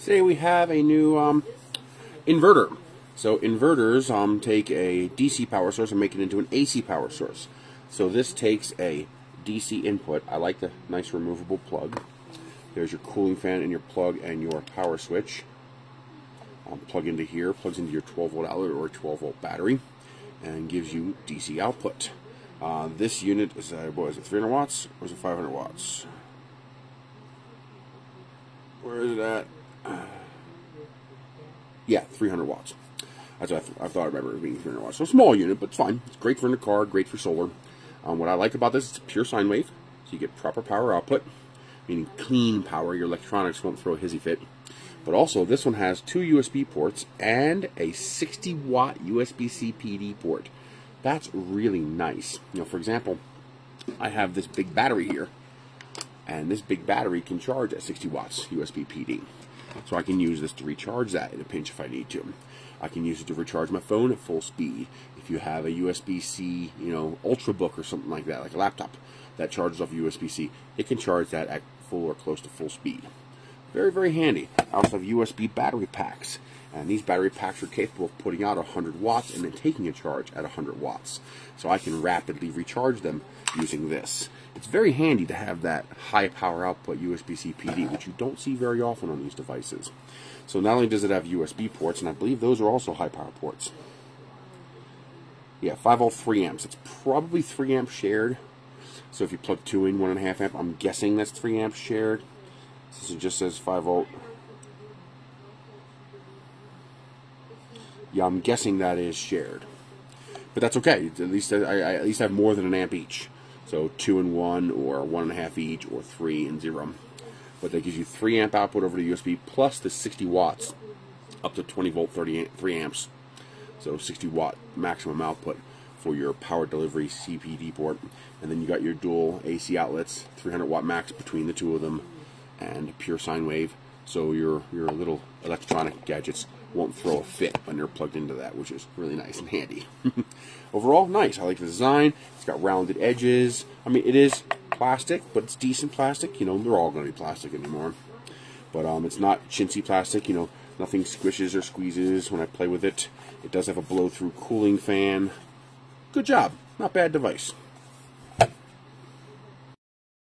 Today we have a new um, inverter. So inverters um, take a DC power source and make it into an AC power source. So this takes a DC input. I like the nice removable plug. There's your cooling fan and your plug and your power switch. Um, plug into here, plugs into your 12 volt outlet or 12 volt battery, and gives you DC output. Uh, this unit is, uh, what is it, 300 watts or is it 500 watts? Where is it at? Yeah, 300 watts. That's what I, th I thought I remember it being 300 watts. So small unit, but it's fine. It's great for in the car, great for solar. Um, what I like about this, it's pure sine wave, so you get proper power output, meaning clean power. Your electronics won't throw a hissy fit. But also, this one has two USB ports and a 60 watt USB-C PD port. That's really nice. You know, for example, I have this big battery here, and this big battery can charge at 60 watts USB PD. So I can use this to recharge that in a pinch if I need to. I can use it to recharge my phone at full speed. If you have a USB-C, you know, Ultrabook or something like that, like a laptop that charges off USB-C, it can charge that at full or close to full speed. Very, very handy. I also have USB battery packs. And these battery packs are capable of putting out 100 watts and then taking a charge at 100 watts. So I can rapidly recharge them using this. It's very handy to have that high power output USB-C PD, which you don't see very often on these devices. So not only does it have USB ports, and I believe those are also high power ports. Yeah, 5 volt 3 amps. It's probably 3 amps shared. So if you plug two in, 1.5 amp, I'm guessing that's 3 amps shared. Since it just says 5 volt. Yeah, I'm guessing that is shared. But that's okay. At least I, I at least have more than an amp each. So two and one, or one and a half each, or three and zero. But that gives you three amp output over the USB plus the 60 watts, up to 20 volt, 33 amps. So 60 watt maximum output for your power delivery CPD port. And then you got your dual AC outlets, 300 watt max between the two of them, and pure sine wave. So your your little electronic gadgets won't throw a fit when they're plugged into that, which is really nice and handy. Overall, nice. I like the design. It's got rounded edges. I mean, it is plastic, but it's decent plastic. You know, they're all going to be plastic anymore. But um, it's not chintzy plastic. You know, nothing squishes or squeezes when I play with it. It does have a blow-through cooling fan. Good job. Not bad device.